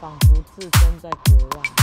仿佛置身在国外。